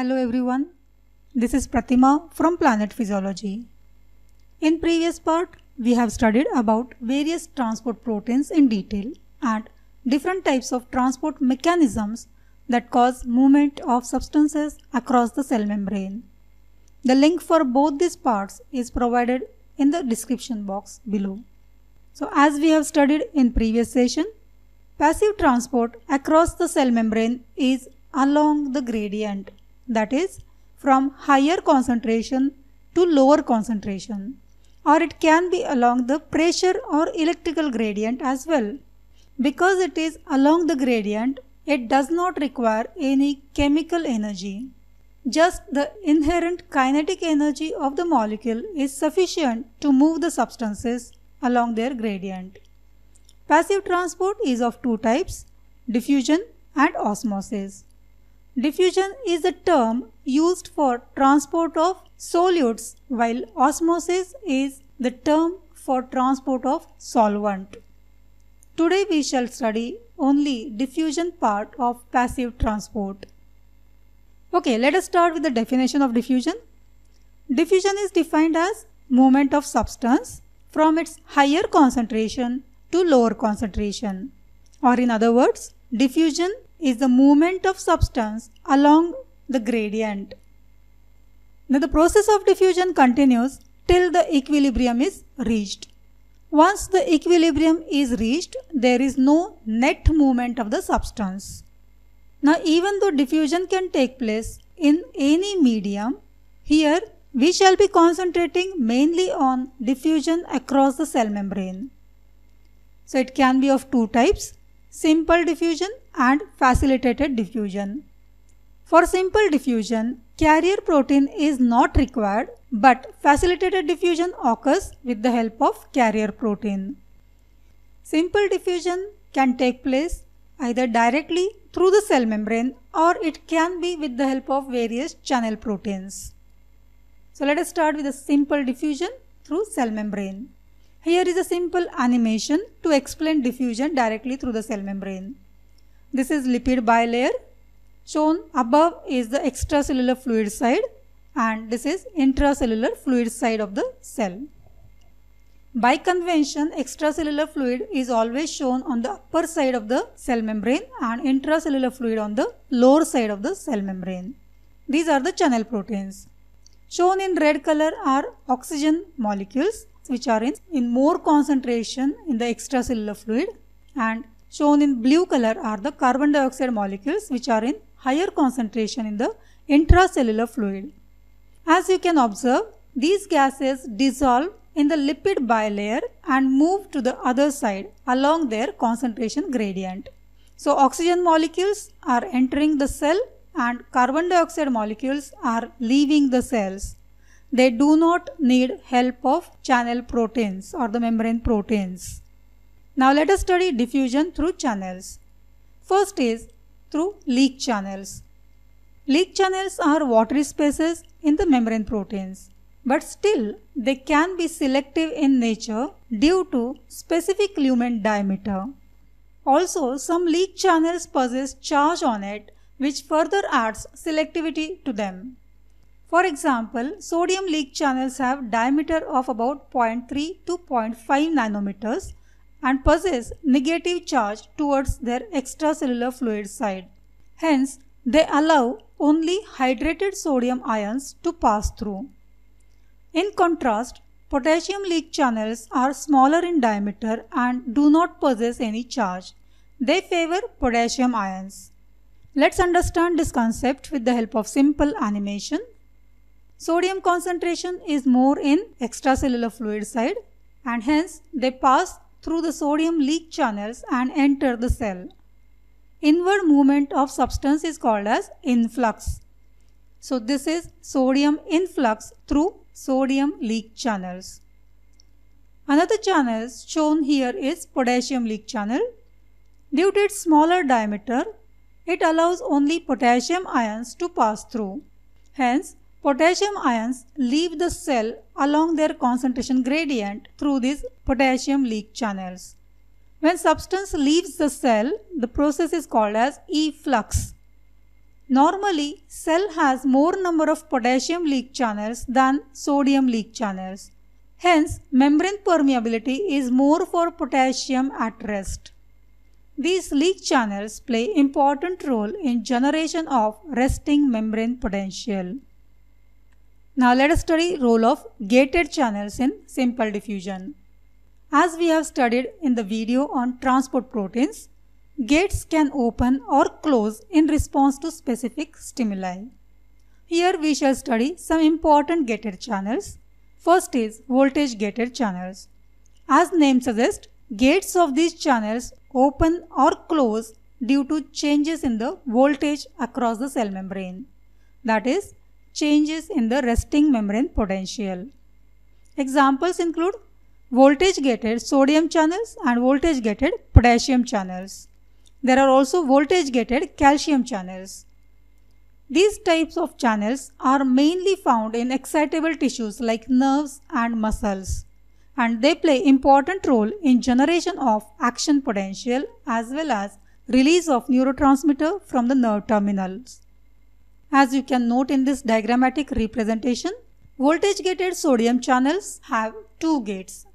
Hello everyone, this is Pratima from Planet Physiology. In previous part, we have studied about various transport proteins in detail and different types of transport mechanisms that cause movement of substances across the cell membrane. The link for both these parts is provided in the description box below. So as we have studied in previous session, passive transport across the cell membrane is along the gradient that is from higher concentration to lower concentration or it can be along the pressure or electrical gradient as well. Because it is along the gradient, it does not require any chemical energy. Just the inherent kinetic energy of the molecule is sufficient to move the substances along their gradient. Passive transport is of two types, diffusion and osmosis. Diffusion is a term used for transport of solutes while osmosis is the term for transport of solvent. Today we shall study only diffusion part of passive transport. Okay, let us start with the definition of diffusion. Diffusion is defined as movement of substance from its higher concentration to lower concentration. Or in other words, diffusion is the movement of substance along the gradient. Now the process of diffusion continues till the equilibrium is reached. Once the equilibrium is reached, there is no net movement of the substance. Now even though diffusion can take place in any medium, here we shall be concentrating mainly on diffusion across the cell membrane. So it can be of two types, simple diffusion and facilitated diffusion. For simple diffusion, carrier protein is not required but facilitated diffusion occurs with the help of carrier protein. Simple diffusion can take place either directly through the cell membrane or it can be with the help of various channel proteins. So let us start with a simple diffusion through cell membrane. Here is a simple animation to explain diffusion directly through the cell membrane. This is lipid bilayer. Shown above is the extracellular fluid side and this is intracellular fluid side of the cell. By convention, extracellular fluid is always shown on the upper side of the cell membrane and intracellular fluid on the lower side of the cell membrane. These are the channel proteins. Shown in red color are oxygen molecules which are in, in more concentration in the extracellular fluid and shown in blue color are the carbon dioxide molecules which are in higher concentration in the intracellular fluid. As you can observe, these gases dissolve in the lipid bilayer and move to the other side along their concentration gradient. So oxygen molecules are entering the cell and carbon dioxide molecules are leaving the cells. They do not need help of channel proteins or the membrane proteins. Now let us study diffusion through channels. First is through leak channels. Leak channels are watery spaces in the membrane proteins, but still they can be selective in nature due to specific lumen diameter. Also, some leak channels possess charge on it which further adds selectivity to them. For example, sodium leak channels have diameter of about 0.3 to 0.5 nanometers and possess negative charge towards their extracellular fluid side. Hence, they allow only hydrated sodium ions to pass through. In contrast, potassium leak channels are smaller in diameter and do not possess any charge. They favor potassium ions. Let's understand this concept with the help of simple animation. Sodium concentration is more in extracellular fluid side and hence they pass through the sodium leak channels and enter the cell. Inward movement of substance is called as influx. So this is sodium influx through sodium leak channels. Another channel shown here is potassium leak channel. Due to its smaller diameter, it allows only potassium ions to pass through. Hence, Potassium ions leave the cell along their concentration gradient through these potassium leak channels. When substance leaves the cell, the process is called as efflux. Normally, cell has more number of potassium leak channels than sodium leak channels. Hence, membrane permeability is more for potassium at rest. These leak channels play important role in generation of resting membrane potential. Now let us study role of gated channels in simple diffusion. As we have studied in the video on transport proteins, gates can open or close in response to specific stimuli. Here we shall study some important gated channels. First is voltage gated channels. As name suggests, gates of these channels open or close due to changes in the voltage across the cell membrane. That is, changes in the resting membrane potential. Examples include voltage gated sodium channels and voltage gated potassium channels. There are also voltage gated calcium channels. These types of channels are mainly found in excitable tissues like nerves and muscles and they play important role in generation of action potential as well as release of neurotransmitter from the nerve terminals. As you can note in this diagrammatic representation, voltage gated sodium channels have two gates.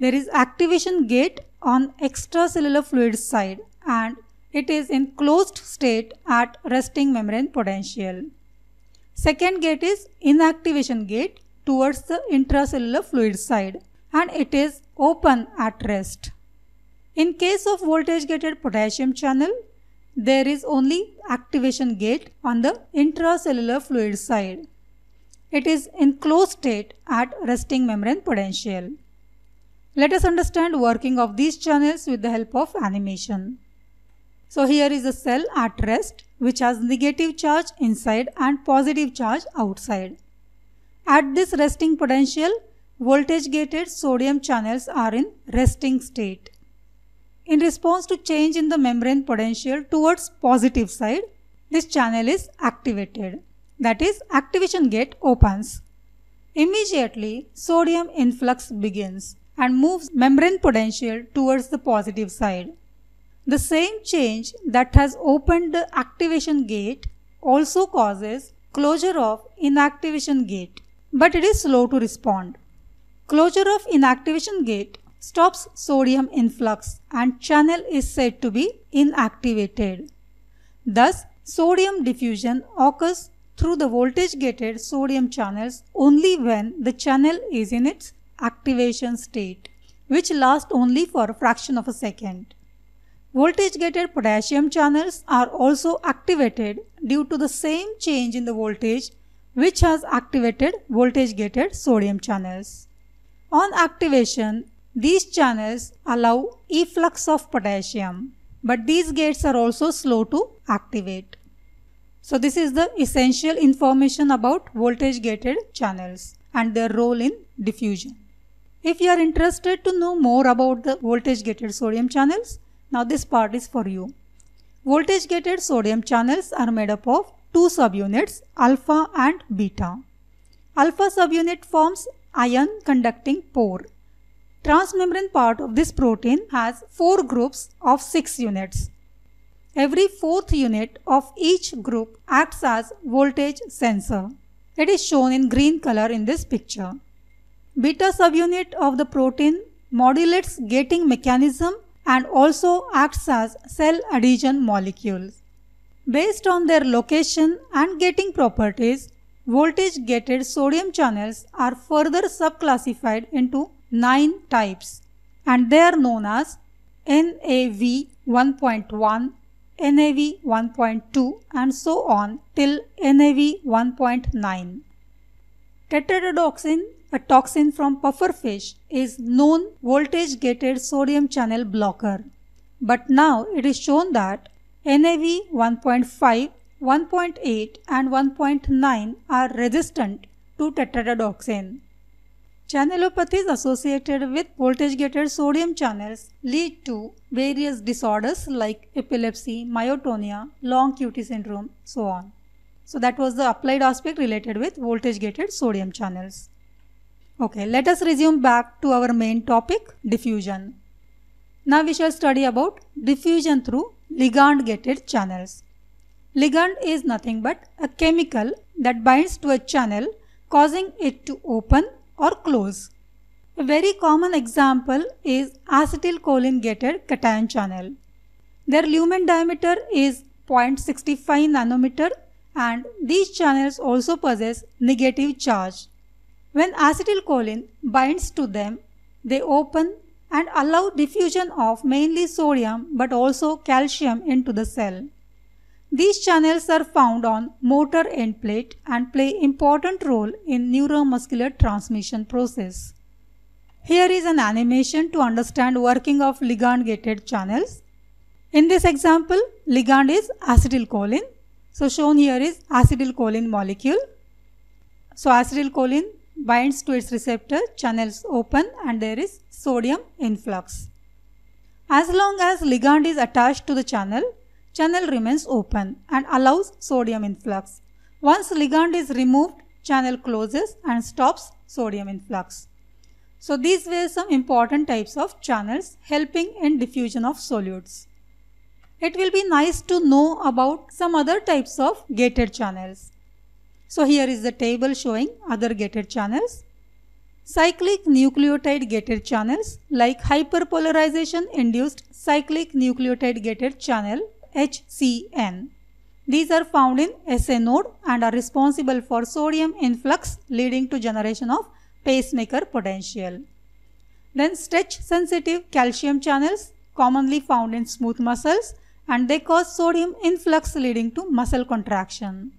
There is activation gate on extracellular fluid side and it is in closed state at resting membrane potential. Second gate is inactivation gate towards the intracellular fluid side and it is open at rest. In case of voltage gated potassium channel, there is only activation gate on the intracellular fluid side. It is in closed state at resting membrane potential. Let us understand working of these channels with the help of animation. So here is a cell at rest which has negative charge inside and positive charge outside. At this resting potential, voltage gated sodium channels are in resting state. In response to change in the membrane potential towards positive side, this channel is activated. That is, activation gate opens. Immediately, sodium influx begins and moves membrane potential towards the positive side. The same change that has opened the activation gate also causes closure of inactivation gate, but it is slow to respond. Closure of inactivation gate stops sodium influx and channel is said to be inactivated. Thus, sodium diffusion occurs through the voltage gated sodium channels only when the channel is in its activation state, which lasts only for a fraction of a second. Voltage gated potassium channels are also activated due to the same change in the voltage which has activated voltage gated sodium channels. On activation, these channels allow efflux of potassium, but these gates are also slow to activate. So this is the essential information about voltage gated channels and their role in diffusion. If you are interested to know more about the voltage gated sodium channels, now this part is for you. Voltage gated sodium channels are made up of two subunits alpha and beta. Alpha subunit forms ion conducting pore Transmembrane part of this protein has 4 groups of 6 units. Every fourth unit of each group acts as voltage sensor. It is shown in green color in this picture. Beta subunit of the protein modulates gating mechanism and also acts as cell adhesion molecules. Based on their location and gating properties, voltage gated sodium channels are further subclassified into 9 types and they are known as NAV 1.1, NAV 1.2 and so on till NAV 1.9. Tetrodotoxin, a toxin from pufferfish, is known voltage gated sodium channel blocker. But now it is shown that NAV 1.5, 1.8 and 1.9 are resistant to tetrodotoxin. Channelopathies associated with voltage-gated sodium channels lead to various disorders like epilepsy, myotonia, long QT syndrome, so on. So that was the applied aspect related with voltage-gated sodium channels. Okay, let us resume back to our main topic, diffusion. Now we shall study about diffusion through ligand-gated channels. Ligand is nothing but a chemical that binds to a channel causing it to open or close. A very common example is acetylcholine gated cation channel. Their lumen diameter is 0.65 nanometer and these channels also possess negative charge. When acetylcholine binds to them, they open and allow diffusion of mainly sodium but also calcium into the cell. These channels are found on motor end plate and play important role in neuromuscular transmission process. Here is an animation to understand working of ligand gated channels. In this example, ligand is acetylcholine. So shown here is acetylcholine molecule. So acetylcholine binds to its receptor, channels open and there is sodium influx. As long as ligand is attached to the channel, channel remains open and allows sodium influx. Once ligand is removed, channel closes and stops sodium influx. So these were some important types of channels helping in diffusion of solutes. It will be nice to know about some other types of gated channels. So here is the table showing other gated channels. Cyclic nucleotide gated channels like hyperpolarization induced cyclic nucleotide gated channel HCN. These are found in SA node and are responsible for sodium influx leading to generation of pacemaker potential. Then stretch sensitive calcium channels commonly found in smooth muscles and they cause sodium influx leading to muscle contraction.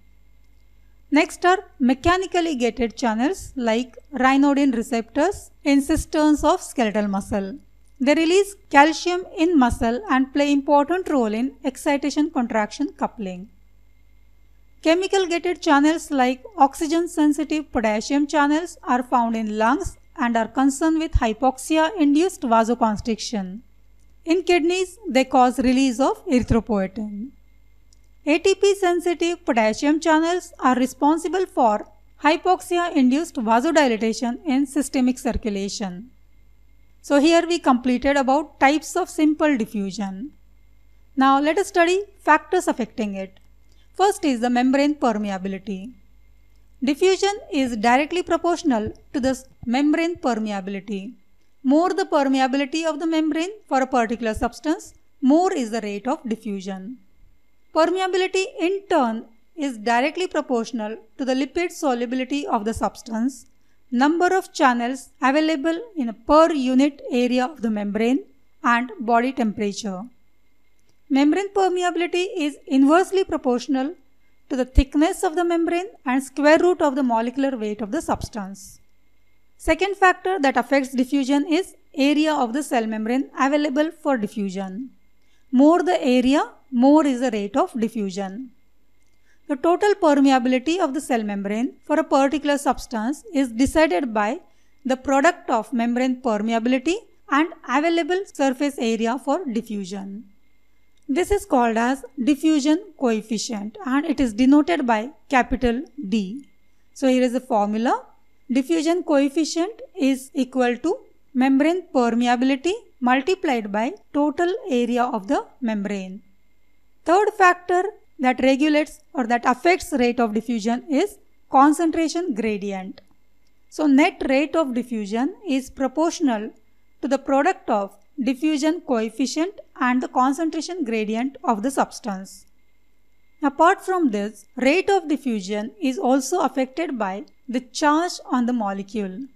Next are mechanically gated channels like ryanodine receptors in cisterns of skeletal muscle. They release calcium in muscle and play important role in excitation contraction coupling. Chemical gated channels like oxygen sensitive potassium channels are found in lungs and are concerned with hypoxia induced vasoconstriction. In kidneys, they cause release of erythropoietin. ATP sensitive potassium channels are responsible for hypoxia induced vasodilatation in systemic circulation. So here we completed about types of simple diffusion. Now let us study factors affecting it. First is the membrane permeability. Diffusion is directly proportional to the membrane permeability. More the permeability of the membrane for a particular substance, more is the rate of diffusion. Permeability in turn is directly proportional to the lipid solubility of the substance, number of channels available in a per unit area of the membrane and body temperature. Membrane permeability is inversely proportional to the thickness of the membrane and square root of the molecular weight of the substance. Second factor that affects diffusion is area of the cell membrane available for diffusion. More the area, more is the rate of diffusion. The total permeability of the cell membrane for a particular substance is decided by the product of membrane permeability and available surface area for diffusion. This is called as diffusion coefficient and it is denoted by capital D. So here is the formula. Diffusion coefficient is equal to membrane permeability multiplied by total area of the membrane. Third factor that regulates or that affects rate of diffusion is concentration gradient. So net rate of diffusion is proportional to the product of diffusion coefficient and the concentration gradient of the substance. Apart from this, rate of diffusion is also affected by the charge on the molecule.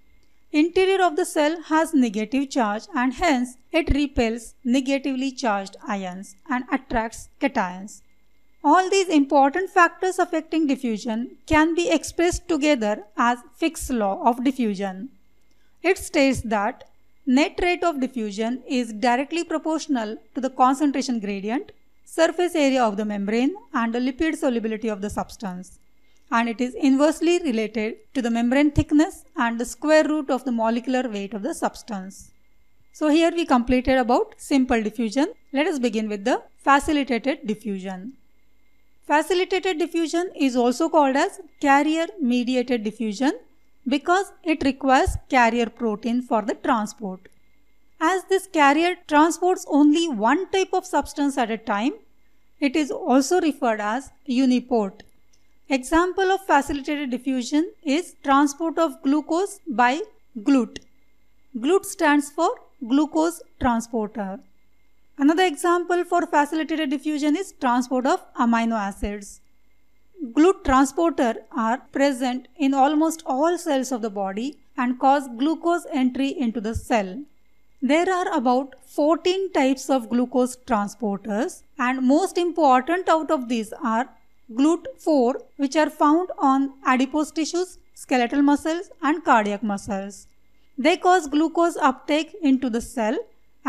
Interior of the cell has negative charge and hence it repels negatively charged ions and attracts cations. All these important factors affecting diffusion can be expressed together as Fick's law of diffusion. It states that Net rate of diffusion is directly proportional to the concentration gradient, surface area of the membrane and the lipid solubility of the substance. And it is inversely related to the membrane thickness and the square root of the molecular weight of the substance. So here we completed about simple diffusion. Let us begin with the facilitated diffusion. Facilitated diffusion is also called as carrier mediated diffusion because it requires carrier protein for the transport. As this carrier transports only one type of substance at a time, It is also referred as uniport. Example of facilitated diffusion is transport of glucose by GLUT. GLUT stands for glucose transporter. Another example for facilitated diffusion is transport of amino acids. GLUT transporter are present in almost all cells of the body and cause glucose entry into the cell. There are about 14 types of glucose transporters and most important out of these are GLUT4 which are found on adipose tissues, skeletal muscles and cardiac muscles. They cause glucose uptake into the cell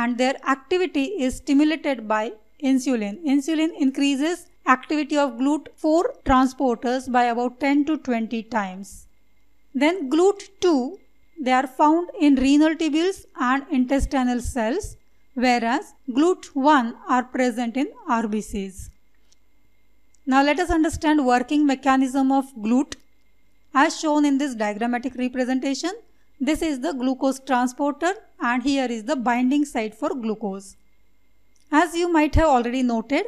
and their activity is stimulated by insulin. Insulin increases activity of GLUT4 transporters by about 10 to 20 times. Then GLUT2 they are found in renal tubules and intestinal cells, whereas GLUT1 are present in RBCs. Now let us understand working mechanism of GLUT. As shown in this diagrammatic representation, this is the glucose transporter and here is the binding site for glucose. As you might have already noted,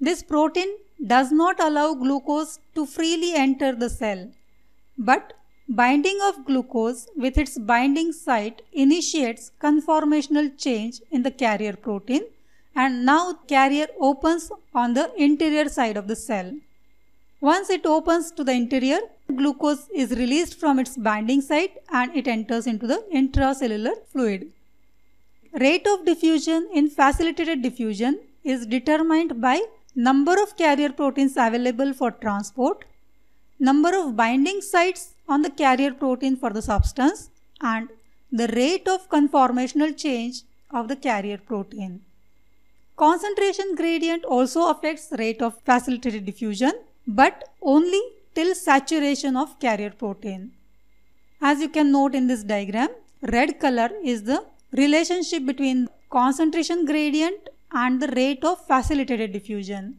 this protein does not allow glucose to freely enter the cell, but Binding of glucose with its binding site initiates conformational change in the carrier protein and now carrier opens on the interior side of the cell. Once it opens to the interior, glucose is released from its binding site and it enters into the intracellular fluid. Rate of diffusion in facilitated diffusion is determined by number of carrier proteins available for transport, number of binding sites on the carrier protein for the substance and the rate of conformational change of the carrier protein. Concentration gradient also affects rate of facilitated diffusion but only till saturation of carrier protein. As you can note in this diagram, red color is the relationship between concentration gradient and the rate of facilitated diffusion.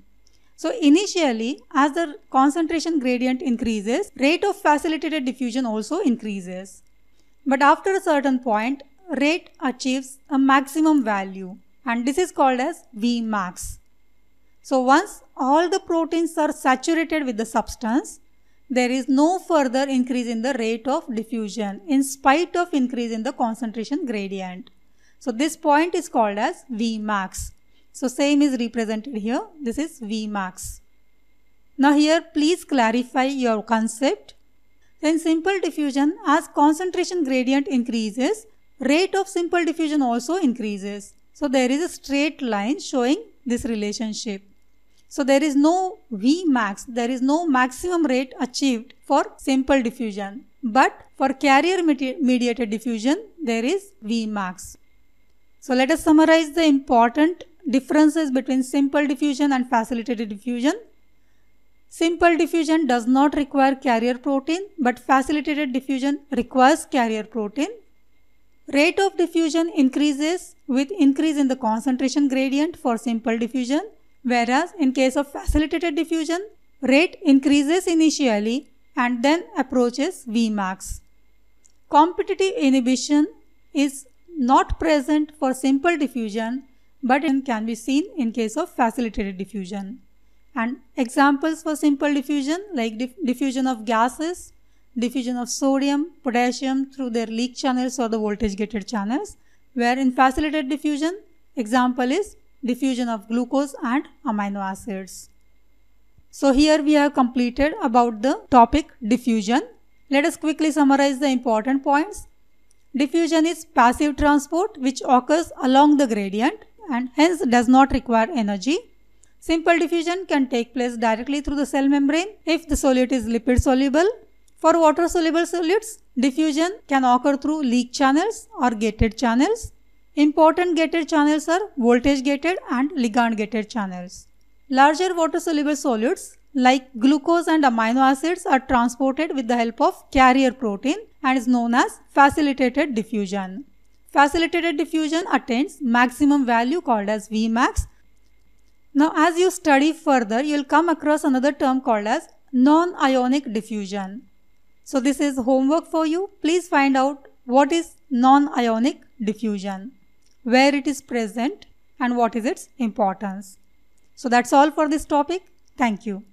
So initially, as the concentration gradient increases, rate of facilitated diffusion also increases. But after a certain point, rate achieves a maximum value and this is called as Vmax. So once all the proteins are saturated with the substance, there is no further increase in the rate of diffusion in spite of increase in the concentration gradient. So this point is called as Vmax. So same is represented here. This is Vmax. Now here please clarify your concept. In simple diffusion, as concentration gradient increases, rate of simple diffusion also increases. So there is a straight line showing this relationship. So there is no Vmax, there is no maximum rate achieved for simple diffusion. But for carrier mediated diffusion, there is Vmax. So let us summarize the important differences between simple diffusion and facilitated diffusion. Simple diffusion does not require carrier protein but facilitated diffusion requires carrier protein. Rate of diffusion increases with increase in the concentration gradient for simple diffusion whereas in case of facilitated diffusion rate increases initially and then approaches Vmax. Competitive inhibition is not present for simple diffusion but it can be seen in case of facilitated diffusion. And examples for simple diffusion like diff diffusion of gases, diffusion of sodium, potassium through their leak channels or the voltage gated channels, where in facilitated diffusion, example is diffusion of glucose and amino acids. So here we have completed about the topic diffusion. Let us quickly summarize the important points. Diffusion is passive transport which occurs along the gradient and hence does not require energy. Simple diffusion can take place directly through the cell membrane if the solute is lipid soluble. For water soluble solutes, diffusion can occur through leak channels or gated channels. Important gated channels are voltage gated and ligand gated channels. Larger water soluble solutes like glucose and amino acids are transported with the help of carrier protein and is known as facilitated diffusion. Facilitated diffusion attains maximum value called as Vmax. Now as you study further, you will come across another term called as non-ionic diffusion. So this is homework for you. Please find out what is non-ionic diffusion, where it is present and what is its importance. So that's all for this topic. Thank you.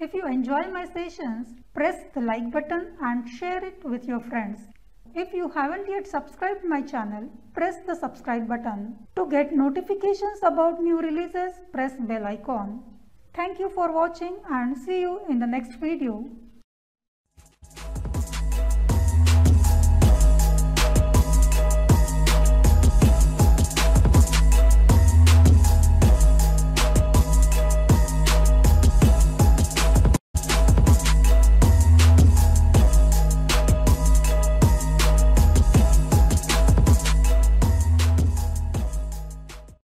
If you enjoy my sessions, press the like button and share it with your friends. If you haven't yet subscribed my channel, press the subscribe button. To get notifications about new releases, press bell icon. Thank you for watching and see you in the next video.